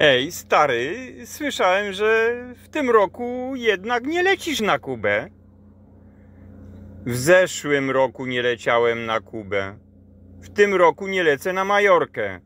Ej, stary, słyszałem, że w tym roku jednak nie lecisz na Kubę. W zeszłym roku nie leciałem na Kubę. W tym roku nie lecę na Majorkę.